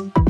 you